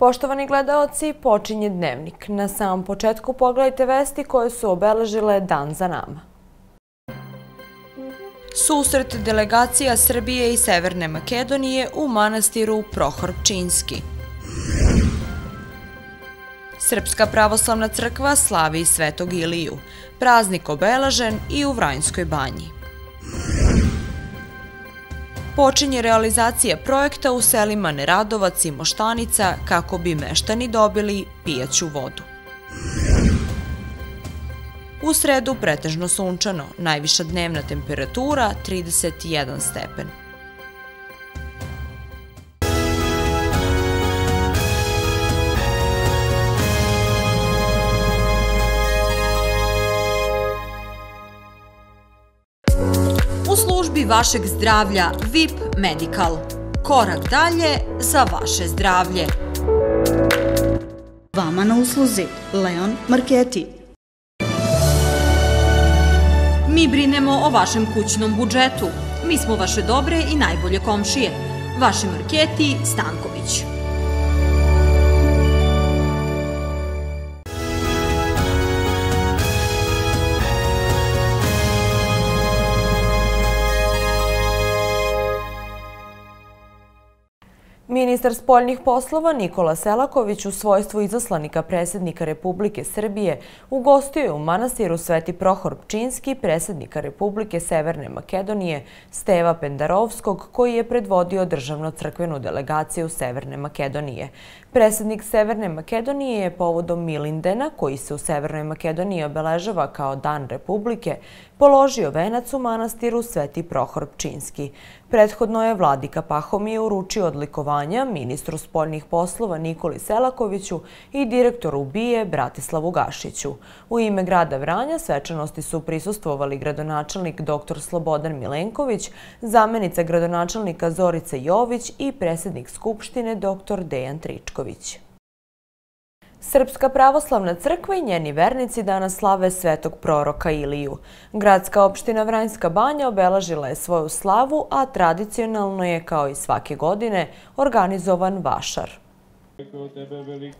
Poštovani gledaoci, počinje dnevnik. Na samom početku pogledajte vesti koje su obeležile dan za nama. Susret delegacija Srbije i Severne Makedonije u manastiru Prohor Pčinski. Srpska pravoslavna crkva slavi Svetog Iliju. Praznik obelažen i u Vranjskoj banji. Počinje realizacija projekta u selima Neradovac i Moštanica kako bi meštani dobili pijaću vodu. U sredu pretežno sunčano, najviša dnevna temperatura 31 stepen. Vašeg zdravlja VIP Medical. Korak dalje za vaše zdravlje. Vama na usluzi Leon Marketi. Mi brinemo o vašem kućnom budžetu. Mi smo vaše dobre i najbolje komšije. Vaši Marketi Stanković. Ministar spoljnih poslova Nikola Selaković u svojstvu izaslanika predsjednika Republike Srbije ugostio je u manastiru Sveti Prohor Pčinski predsjednika Republike Severne Makedonije Steva Pendarovskog koji je predvodio državno crkvenu delegaciju Severne Makedonije. Predsjednik Severne Makedonije je povodom Milindena, koji se u Severnoj Makedoniji obeležava kao Dan Republike, položio venac u manastiru Sveti Prohor Pčinski. Prethodno je Vladika Pahomije uručio odlikovanja ministru spoljnih poslova Nikoli Selakoviću i direktoru BIE Bratislavu Gašiću. U ime grada Vranja svečanosti su prisustvovali gradonačelnik dr. Slobodan Milenković, zamenica gradonačelnika Zorica Jović i predsjednik Skupštine dr. Dejan Tričković. Srpska pravoslavna crkva i njeni vernici danas slave svetog proroka Iliju. Gradska opština Vranjska banja obelažila je svoju slavu, a tradicionalno je, kao i svake godine, organizovan vašar.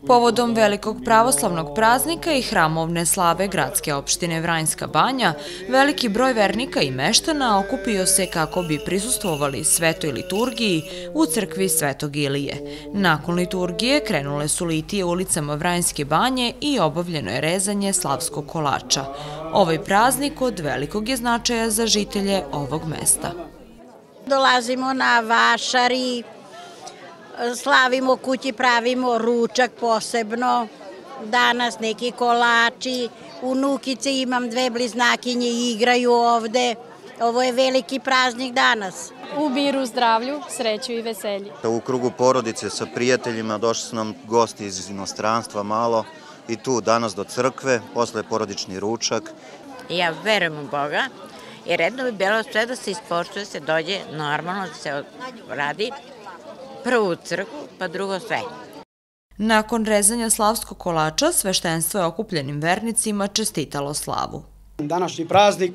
Povodom velikog pravoslavnog praznika i hramovne slave gradske opštine Vranjska banja, veliki broj vernika i meštana okupio se kako bi prisustvovali svetoj liturgiji u crkvi Svetog Ilije. Nakon liturgije krenule su litije ulicama Vranjske banje i obavljeno je rezanje slavskog kolača. Ovaj praznik od velikog je značaja za žitelje ovog mesta. Dolazimo na vašari, slavimo kući, pravimo ručak posebno, danas neki kolači, u Nukice imam dve bliznakinje i igraju ovde. Ovo je veliki praznik danas. U miru, zdravlju, sreću i veselji. U krugu porodice sa prijateljima došli su nam gosti iz inostranstva malo i tu danas do crkve, posle porodični ručak. Ja verujem u Boga i redno bi bilo sve da se ispoštuje, se dođe normalno da se radi prvu crkvu, pa drugo sve. Nakon rezanja slavskog kolača, sveštenstvo je okupljenim vernicima čestitalo slavu. Današnji praznik,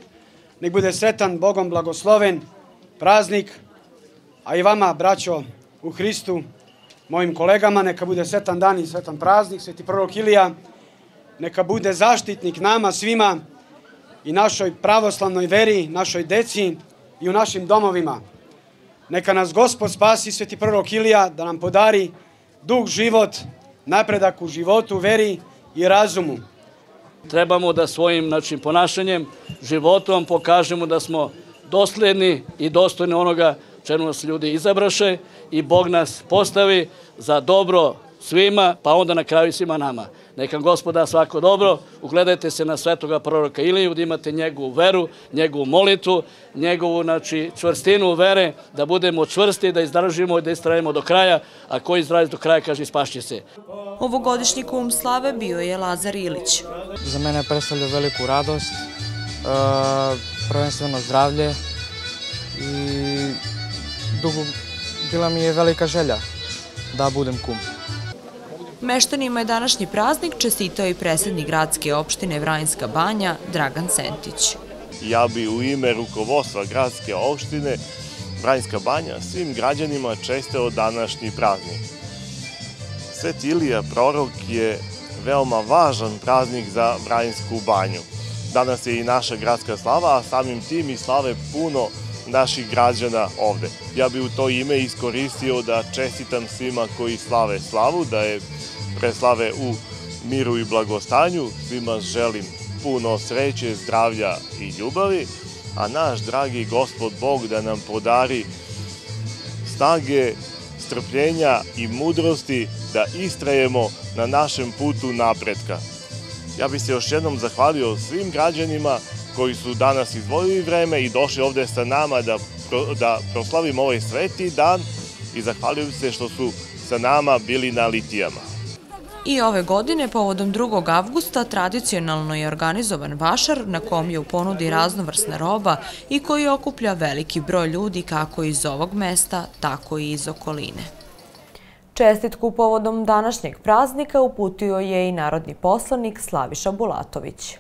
nek bude sretan, Bogom blagosloven praznik, a i vama, braćo, u Hristu, mojim kolegama, neka bude sretan dan i sretan praznik, sveti prorok Ilija, neka bude zaštitnik nama svima i našoj pravoslavnoj veri, našoj deci i u našim domovima. Neka nas Gospod spasi, sveti prorok Ilija, da nam podari dug život, napredak u životu, veri i razumu. Trebamo da svojim znači, ponašanjem, životom pokažemo da smo dosledni i dostojni onoga čemu nas ljudi izabraše i Bog nas postavi za dobro svima, pa onda na kraju svima nama. Neka gospoda svako dobro, ugledajte se na svetoga proroka Iliju, da imate njegovu veru, njegovu molitu, njegovu znači, čvrstinu vere, da budemo čvrsti, da izdržimo i da istrajemo do kraja, a ko izdraži do kraja, kaže, ispašće se. Ovogodišnji kum slave bio je Lazar Ilić. Za mene predstavlja veliku radost, e, prvenstveno zdravlje i dugo bila mi je velika želja da budem kum. Meštanima je današnji praznik čestitao i predsjednik gradske opštine Vrajinska banja Dragan Sentić. Ja bi u ime rukovodstva gradske opštine Vrajinska banja svim građanima česteo današnji praznik. Sveti Ilija prorok je veoma važan praznik za Vrajinsku banju. Danas je i naša gradska slava, a samim tim i slave puno naših građana ovde. Ja bi u to ime iskoristio da čestitam svima koji slave slavu, da je preslave u miru i blagostanju. Svima želim puno sreće, zdravlja i ljubavi, a naš dragi gospod Bog da nam podari snage, strpljenja i mudrosti da istrajemo na našem putu napretka. Ja bih se još jednom zahvalio svim građanima koji su danas izvojili vreme i došli ovde sa nama da, da proslavimo ovaj sveti dan i zahvaljujem se što su sa nama bili na litijama. I ove godine, povodom 2. avgusta, tradicionalno je organizovan vašar na kom je u ponudi raznovrsna roba i koji okuplja veliki broj ljudi kako iz ovog mesta, tako i iz okoline. Čestitku povodom današnjeg praznika uputio je i narodni poslanik Slaviša Bulatović.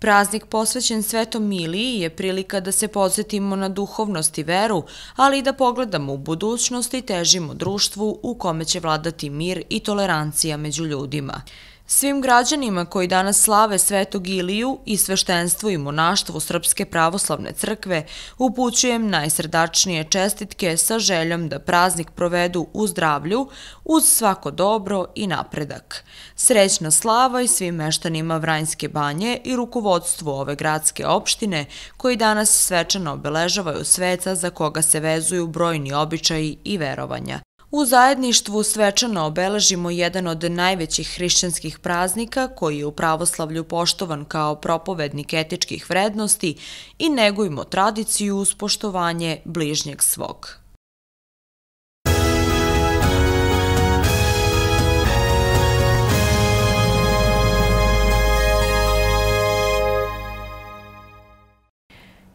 Praznik posvećen Svetom Miliji je prilika da se podsjetimo na duhovnost i veru, ali i da pogledamo u budućnost i težimo društvu u kome će vladati mir i tolerancija među ljudima. Svim građanima koji danas slave Svetog Iliju i sveštenstvo i monaštvo Srpske pravoslavne crkve upućujem najsrdačnije čestitke sa željom da praznik provedu u zdravlju, uz svako dobro i napredak. Srećna slava i svim meštanima Vranjske banje i rukovodstvu ove gradske opštine koji danas svečano obeležavaju sveca za koga se vezuju brojni običaji i verovanja. U zajedništvu svečano obeležimo jedan od najvećih hrišćanskih praznika koji je u pravoslavlju poštovan kao propovednik etičkih vrednosti i negujmo tradiciju uz poštovanje bližnjeg svog.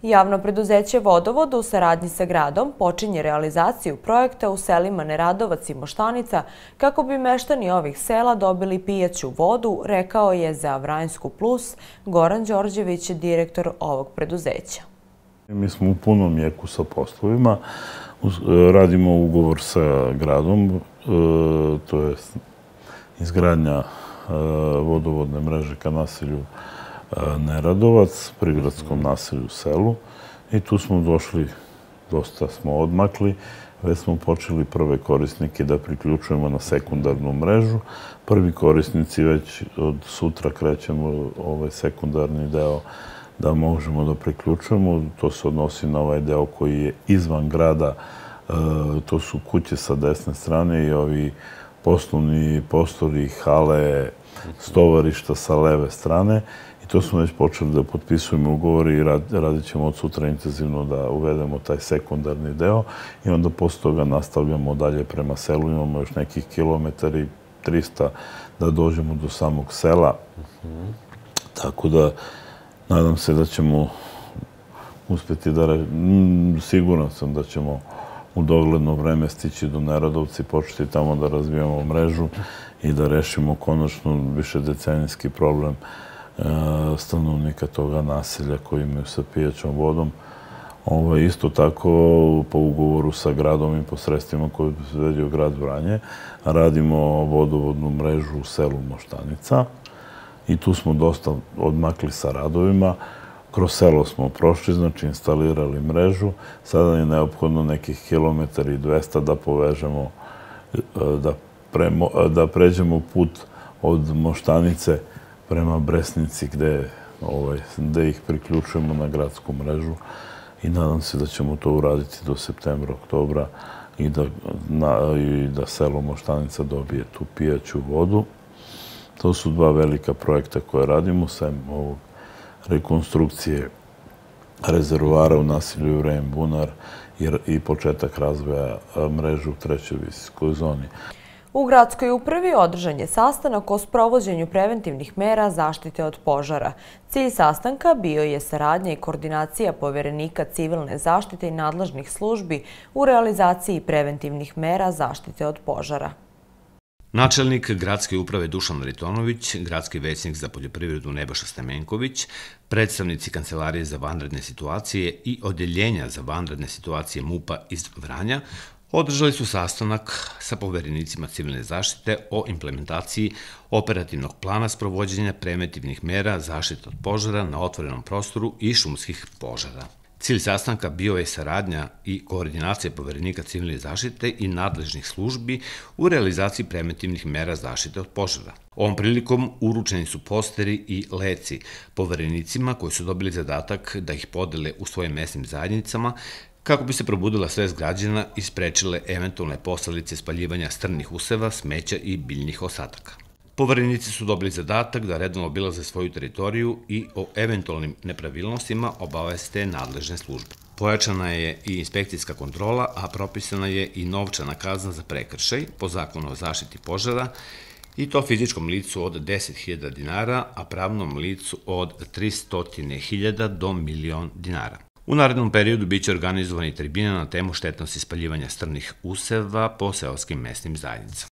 Javno preduzeće Vodovod u saradnji sa gradom počinje realizaciju projekta u selima Neradovac i Moštanica kako bi meštani ovih sela dobili pijaću vodu, rekao je za Vrajinsku Plus Goran Đorđević, direktor ovog preduzeća. Mi smo u punom jeku sa poslovima, radimo ugovor sa gradom, e, to je izgradnja e, vodovodne mreže ka nasilju Neradovac, prigradskom naselju u selu i tu smo došli, dosta smo odmakli, već smo počeli prve korisnike da priključujemo na sekundarnu mrežu. Prvi korisnici već od sutra krećemo ovaj sekundarni deo da možemo da priključujemo. To se odnosi na ovaj deo koji je izvan grada, e, to su kuće sa desne strane i ovi poslovni postori, hale, stovarišta sa leve strane to smo već počeli da potpisujemo ugovori i radit ćemo od sutra intenzivno da uvedemo taj sekundarni deo i onda posle toga nastavljamo dalje prema selu. Imamo još nekih kilometari, 300, da dođemo do samog sela. Tako da, nadam se da ćemo uspeti da... Siguran sam da ćemo u dogledno vreme stići do Neradovci, i početi tamo da razvijamo mrežu i da rešimo konačno više decenijski problem stanovnika toga naselja koji imaju sa pijaćom vodom. Ovo, isto tako, po ugovoru sa gradom i po sredstvima koje je svedio grad Vranje, radimo vodovodnu mrežu u selu Moštanica i tu smo dosta odmakli sa radovima. Kroz selo smo prošli, znači instalirali mrežu. Sada je neophodno nekih kilometar i 200 da povežemo, e, da, premo, da pređemo put od Moštanice prema Bresnici gde, ovaj, gde ih priključujemo na gradsku mrežu i nadam se da ćemo to uraditi do septembra, oktobra i da, na, i da selo Moštanica dobije tu pijaću vodu. To su dva velika projekta koje radimo, sem ovog rekonstrukcije rezervoara u nasilju Vrejem Bunar i početak razvoja mreže u trećoj visokoj zoni. U gradskoj upravi održan je sastanak o sprovođenju preventivnih mera zaštite od požara. Cilj sastanka bio je saradnja i koordinacija poverenika civilne zaštite i nadležnih službi u realizaciji preventivnih mera zaštite od požara. Načelnik gradske uprave Dušan Ritonović, gradski većnik za poljoprivredu Nebojša Stemenković, predstavnici Kancelarije za vanredne situacije i Odeljenja za vanredne situacije MUPA iz Vranja održali su sastanak sa poverenicima civilne zaštite o implementaciji operativnog plana sprovođenja preventivnih mera zaštite od požara na otvorenom prostoru i šumskih požara. Cilj sastanka bio je saradnja i koordinacija poverenika civilne zaštite i nadležnih službi u realizaciji preventivnih mera zaštite od požara. Ovom prilikom uručeni su posteri i leci poverenicima koji su dobili zadatak da ih podele u svojim mesnim zajednicama kako bi se probudila svest građana i sprečile eventualne posledice spaljivanja strnih useva, smeća i biljnih osadaka. Poverenici su dobili zadatak da redno obilaze svoju teritoriju i o eventualnim nepravilnostima obaveste nadležne službe. Pojačana je i inspekcijska kontrola, a propisana je i novčana kazna za prekršaj po zakonu o zaštiti požara i to fizičkom licu od 10.000 dinara, a pravnom licu od 300.000 do milion dinara. U narednom periodu biće organizovani tribina na temu štetnosti spaljivanja strnih useva po seoskim mesnim zajednicama.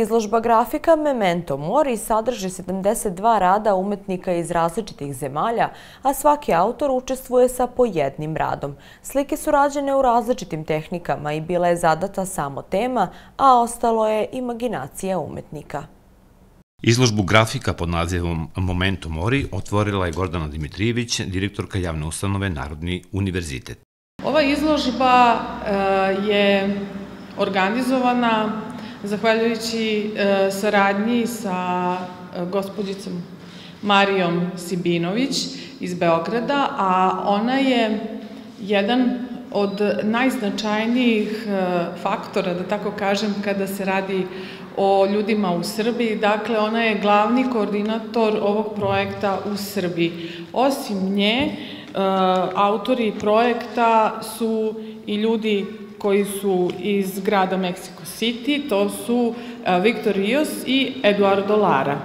Izložba grafika Memento Mori sadrži 72 rada umetnika iz različitih zemalja, a svaki autor učestvuje sa po jednim radom. Slike su rađene u različitim tehnikama i bila je zadata samo tema, a ostalo je imaginacija umetnika. Izložbu grafika pod nazivom Momento Mori otvorila je Gordana Dimitrijević, direktorka javne ustanove Narodni univerzitet. Ova izložba e, je organizovana zahvaljujući e, saradnji sa e, gospođicom Marijom Sibinović iz Beograda, a ona je jedan od najznačajnijih e, faktora, da tako kažem, kada se radi o ljudima u Srbiji. Dakle, ona je glavni koordinator ovog projekta u Srbiji. Osim nje, autori projekta su i ljudi koji su iz grada Mexico City, to su e, Viktor Rios i Eduardo Lara.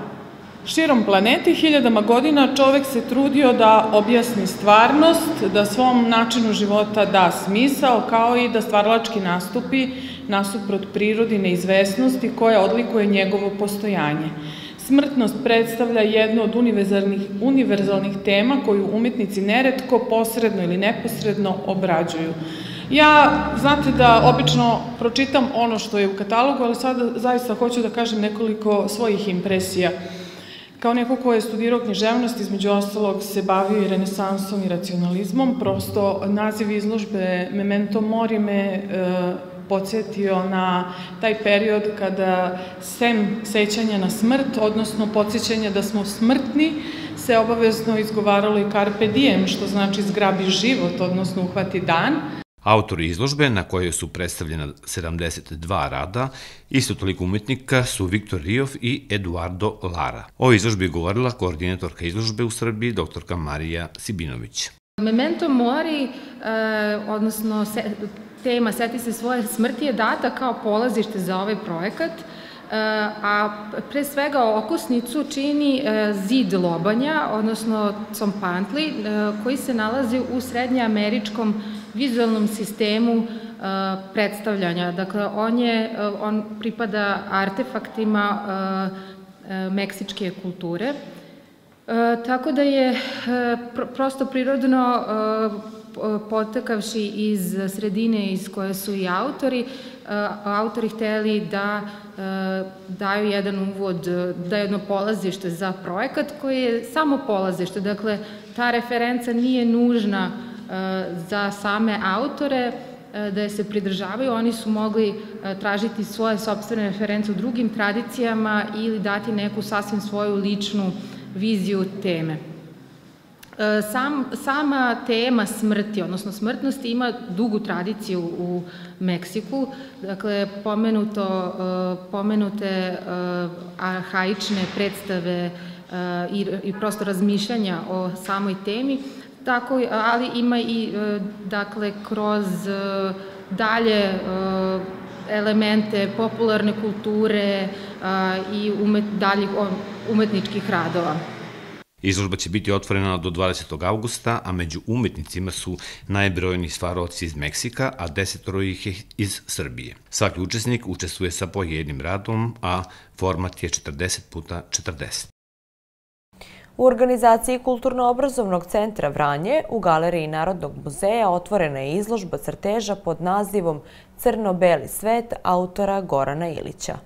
Širom planete, hiljadama godina čovek se trudio da objasni stvarnost, da svom načinu života da smisao, kao i da stvaralački nastupi nasuprot prirodi neizvesnosti koja odlikuje njegovo postojanje. Smrtnost predstavlja jednu od univerzalnih, univerzalnih tema koju umetnici neretko, posredno ili neposredno obrađuju. Ja, znate da obično pročitam ono što je u katalogu, ali sada zaista hoću da kažem nekoliko svojih impresija. Kao neko ko je studirao književnost, između ostalog se bavio i renesansom i racionalizmom, prosto naziv izložbe Memento Mori me e, podsjetio na taj period kada sem sećanja na smrt, odnosno podsjećanja da smo smrtni, se obavezno izgovaralo i carpe diem, što znači zgrabi život, odnosno uhvati dan. Autori izložbe, na kojoj su predstavljena 72 rada, isto toliko umetnika su Viktor Rijov i Eduardo Lara. O izložbi govorila koordinatorka izložbe u Srbiji, doktorka Marija Sibinović. Memento Mori, eh, odnosno tema Seti se svoje smrti je data kao polazište za ovaj projekat, eh, a pre svega okosnicu čini eh, zid lobanja, odnosno Compantli, koji se nalazi u srednjeameričkom vizualnom sistemu uh, predstavljanja. Dakle, on, je, uh, on pripada artefaktima uh, meksičke kulture. Tako da je prosto prirodno potekavši iz sredine iz koje su i autori, autori hteli da daju jedan uvod, da jedno polazište za projekat koji je samo polazište. Dakle, ta referenca nije nužna za same autore e, da je se pridržavaju, oni su mogli e, tražiti svoje sobstvene reference u drugim tradicijama ili dati neku sasvim svoju ličnu viziju teme. Sam, sama tema smrti, odnosno smrtnosti, ima dugu tradiciju u Meksiku. Dakle, pomenuto, pomenute arhaične predstave i prosto razmišljanja o samoj temi tako, ali ima i, e, dakle, kroz e, dalje e, elemente popularne kulture i umet, daljih umetničkih radova. Izložba će biti otvorena do 20. augusta, a među umetnicima su najbrojni stvaroci iz Meksika, a desetoro ih je iz Srbije. Svaki učesnik učestvuje sa po jednim radom, a format je 40 puta 40. U organizaciji Kulturno-obrazovnog centra Vranje u Galeriji Narodnog muzeja otvorena je izložba crteža pod nazivom Crno-beli svet autora Gorana Ilića.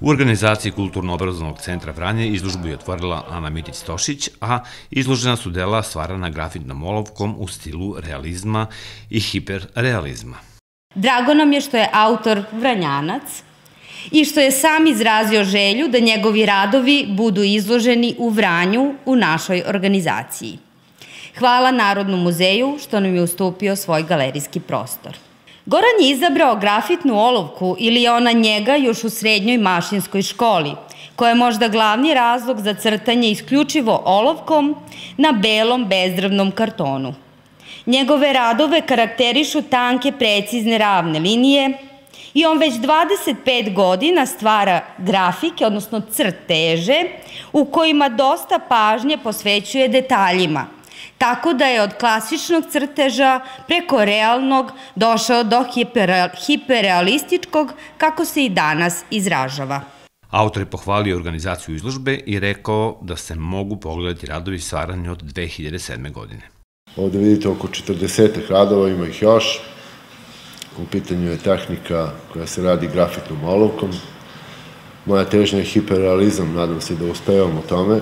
U organizaciji Kulturno-obrazovnog centra Vranje izložbu je otvorila Ana Mitić-Tošić, a izložena su dela stvarana grafitnom olovkom u stilu realizma i hiperrealizma. Drago nam je što je autor Vranjanac i što je sam izrazio želju da njegovi radovi budu izloženi u Vranju u našoj organizaciji. Hvala Narodnom muzeju što nam je ustupio svoj galerijski prostor. Goran je izabrao grafitnu olovku ili je ona njega još u srednjoj mašinskoj školi, koja je možda glavni razlog za crtanje isključivo olovkom na belom bezdravnom kartonu. Njegove radove karakterišu tanke, precizne, ravne linije i on već 25 godina stvara grafike, odnosno crteže, u kojima dosta pažnje posvećuje detaljima – tako da je od klasičnog crteža preko realnog došao do hiperrealističkog, kako se i danas izražava. Autor je pohvalio organizaciju izložbe i rekao da se mogu pogledati radovi stvarani od 2007. godine. Ovde vidite oko 40 radova, ima ih još. U pitanju je tehnika koja se radi grafitnom olovkom. Moja težnja je hiperrealizam, nadam se da uspevam u tome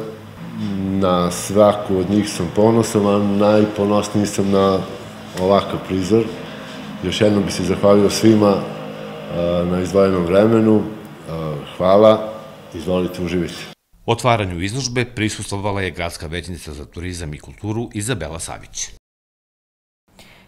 na svaku od njih sam ponosan, a najponosniji sam na ovakav prizor. Još jednom bi se zahvalio svima na izdvojenom vremenu. Hvala, izvolite uživiti. Otvaranju izložbe prisustvovala je gradska većnica za turizam i kulturu Izabela Savić.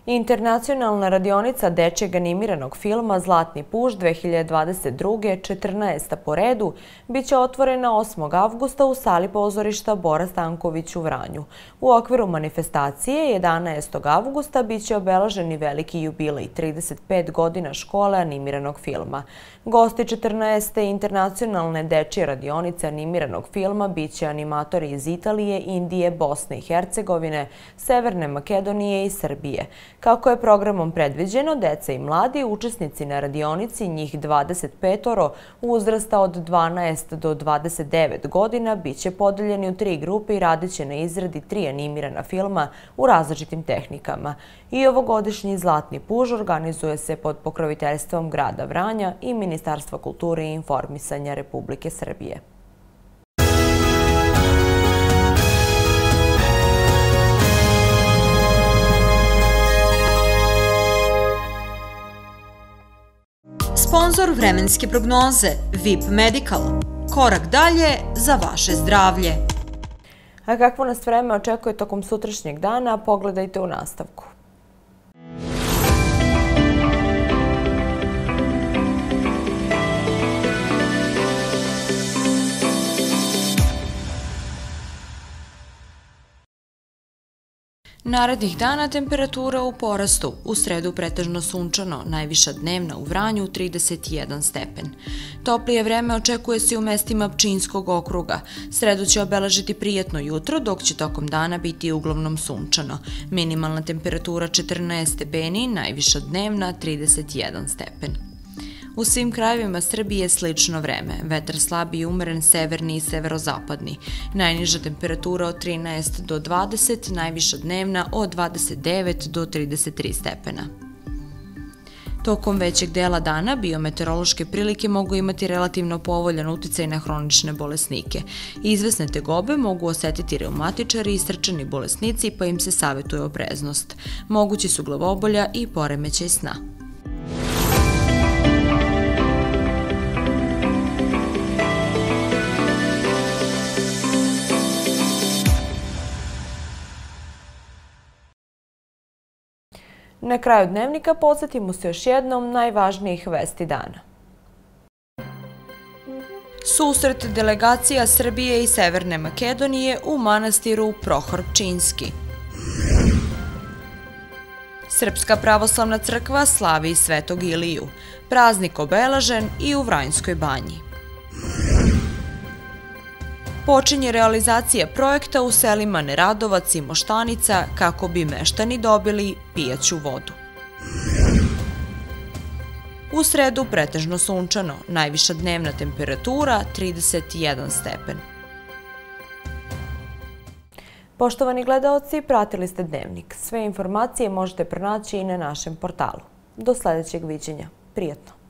Internacionalna radionica dečeg animiranog filma Zlatni puš 2022. 14. po redu biće otvorena 8. avgusta u sali pozorišta Bora Stanković u Vranju. U okviru manifestacije 11. avgusta biće obelaženi veliki jubilej 35 godina škole animiranog filma. Gosti 14. internacionalne dečje radionice animiranog filma biće animatori iz Italije, Indije, Bosne i Hercegovine, Severne Makedonije i Srbije. Kako je programom predviđeno, deca i mladi učesnici na radionici, njih 25-oro, uzrasta od 12 do 29 godina, biće podeljeni u tri grupe i radit će na izradi tri animirana filma u različitim tehnikama. I ovogodišnji Zlatni puž organizuje se pod pokroviteljstvom grada Vranja i Ministarstva kulture i informisanja Republike Srbije. Sponzor vremenske prognoze VIP Medical. Korak dalje za vaše zdravlje. A kakvo nas vreme očekuje tokom sutrašnjeg dana, pogledajte u nastavku. Narednih dana temperatura u porastu, u sredu pretežno sunčano, najviša dnevna u Vranju 31 stepen. Toplije vreme očekuje se u mestima Pčinskog okruga. Sredu će obelažiti prijetno jutro, dok će tokom dana biti uglavnom sunčano. Minimalna temperatura 14 stepeni, najviša dnevna 31 stepen. U svim krajevima Srbije je slično vreme. Vetar slabi i umeren severni i severozapadni. Najniža temperatura od 13 do 20, najviša dnevna od 29 do 33 stepena. Tokom većeg dela dana biometeorološke prilike mogu imati relativno povoljan uticaj na hronične bolesnike. Izvesne tegobe mogu osetiti reumatičari i srčani bolesnici pa im se savjetuje opreznost. Mogući su glavobolja i poremećaj sna. Na kraju dnevnika podsjetimo se još jednom najvažnijih vesti dana. Susret delegacija Srbije i Severne Makedonije u manastiru Prohor Pčinski. Srpska pravoslavna crkva slavi Svetog Iliju, praznik obelažen i u Vranjskoj banji. Počinje realizacija projekta u selima Neradovac i Moštanica kako bi meštani dobili pijaću vodu. U sredu pretežno sunčano, najviša dnevna temperatura 31 stepen. Poštovani gledalci, pratili ste Dnevnik. Sve informacije možete pronaći i na našem portalu. Do sledećeg viđenja. Prijetno!